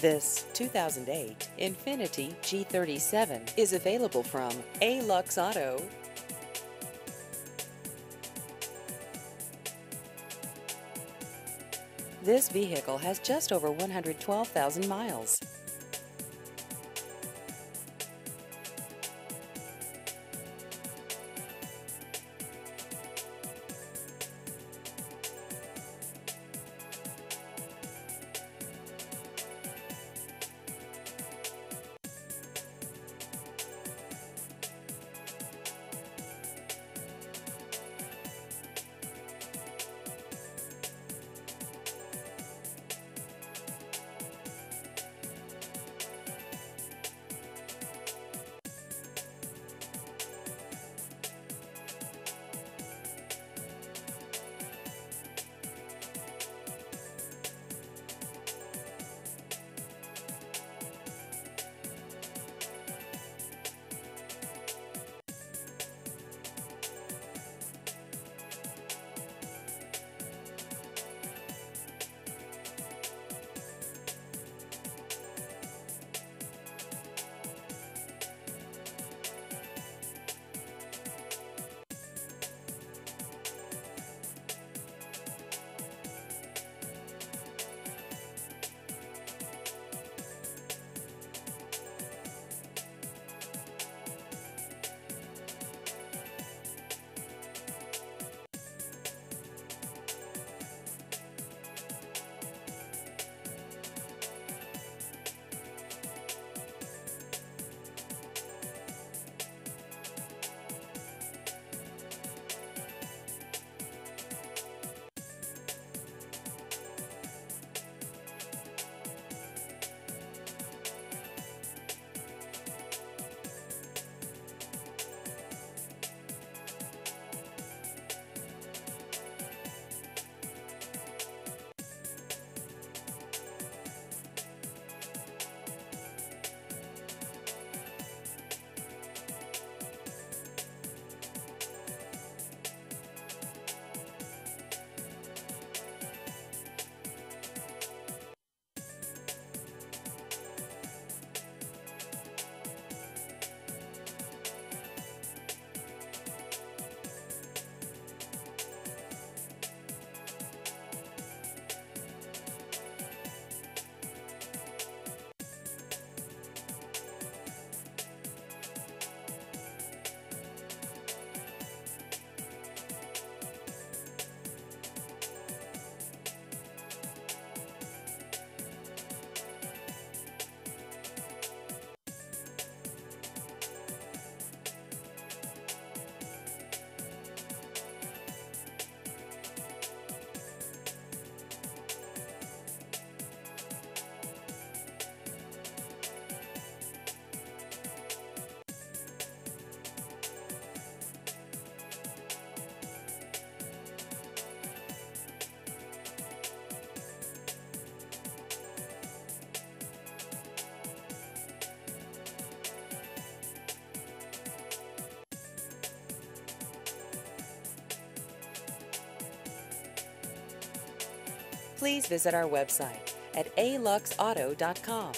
This 2008 Infiniti G37 is available from A-Lux Auto. This vehicle has just over 112,000 miles. Please visit our website at aluxauto.com.